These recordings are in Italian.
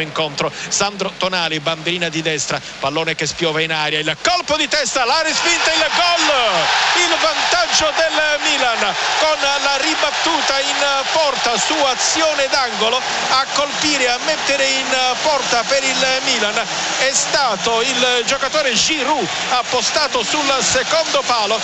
incontro. Sandro Tonali bandierina di destra pallone che spiove in aria il colpo di testa la respinta il gol! Il vantaggio del Milan con la ribattuta in porta su azione d'angolo a colpire a mettere in porta per il Milan. È stato il giocatore Giroud appostato sul secondo palo.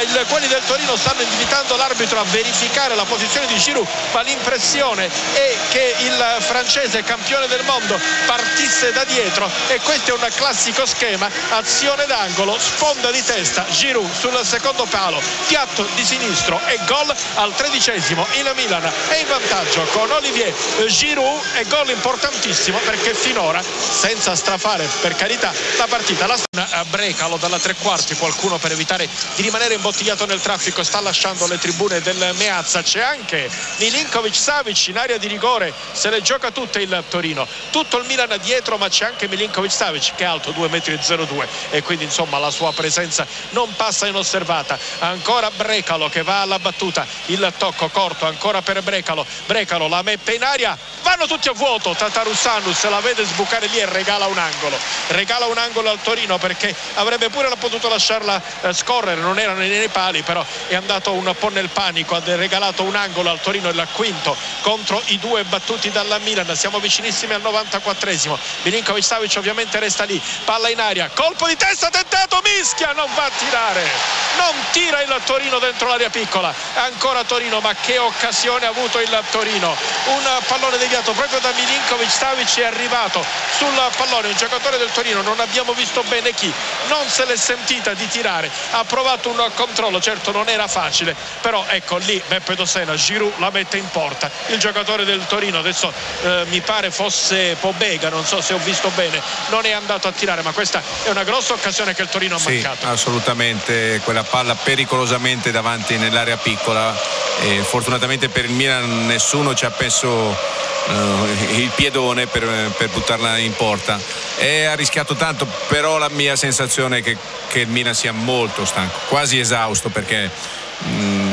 Eh, quelli del Torino stanno invitando l'arbitro a verificare la posizione di Giroud ma l'impressione è che il francese campione del mondo mondo partisse da dietro e questo è un classico schema azione d'angolo sponda di testa Giroud sul secondo palo piatto di sinistro e gol al tredicesimo il Milan è in vantaggio con Olivier Giroud e gol importantissimo perché finora senza strafare per carità la partita la a Brecalo dalla tre quarti qualcuno per evitare di rimanere imbottigliato nel traffico sta lasciando le tribune del Meazza. C'è anche Milinkovic Savic in area di rigore se le gioca tutte il Torino tutto il Milan dietro ma c'è anche Milinkovic Savic che è alto 2,02 m e quindi insomma la sua presenza non passa inosservata. Ancora Brecalo che va alla battuta il tocco corto ancora per Brecalo. Brecalo la mette in aria vanno tutti a vuoto Tatarussanus la vede sbucare lì e regala un angolo. Regala un angolo al Torino perché avrebbe pure potuto lasciarla eh, scorrere non erano nei pali però è andato un po' nel panico ha regalato un angolo al Torino il quinto contro i due battuti dalla Milan. Siamo vicinissimi al 94esimo Milinkovic Savic ovviamente resta lì. Palla in aria. Colpo di testa tentato. Mischia. Non va a tirare non tira il Torino dentro l'area piccola. Ancora Torino ma che occasione ha avuto il Torino. Un pallone deviato proprio da Milinkovic. Savic è arrivato sul pallone. Un giocatore del Torino non abbiamo visto bene chi. Non se l'è sentita di tirare. Ha provato un controllo. Certo non era facile. Però ecco lì Beppe Dossena Giroud la mette in porta. Il giocatore del Torino adesso eh, mi pare fosse Pobega non so se ho visto bene non è andato a tirare ma questa è una grossa occasione che il Torino ha sì, mancato. assolutamente. Quella palla pericolosamente davanti nell'area piccola. E fortunatamente per il Milan nessuno ci ha messo uh, il piedone per, per, buttarla in porta. E ha rischiato tanto però la mia sensazione è che, che il Milan sia molto stanco quasi esausto perché mh, mm,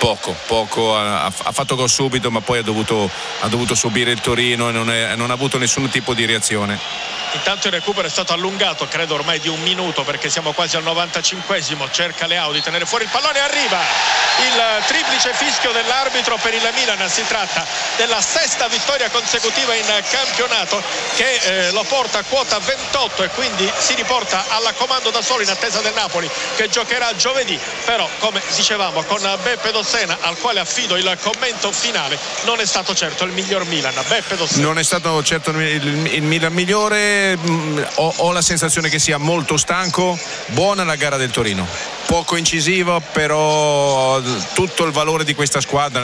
poco, poco ha, ha, fatto gol subito ma poi ha dovuto, ha dovuto subire il Torino e non, è, non ha avuto nessun tipo di reazione. Intanto il recupero è stato allungato credo ormai di un minuto perché siamo quasi al 95esimo cerca Leao di tenere fuori il pallone arriva il triplice fischio dell'arbitro per il Milan si tratta della sesta vittoria consecutiva in campionato che eh, lo porta a quota 28 e quindi si riporta alla comando da solo in attesa del Napoli che giocherà giovedì però come dicevamo con Beppe Dossena al quale affido il commento finale non è stato certo il miglior Milan. Beppe Dossena. Non è stato certo il, il Milan migliore Mm, ho, ho la sensazione che sia molto stanco. Buona la gara del Torino, poco incisivo, però tutto il valore di questa squadra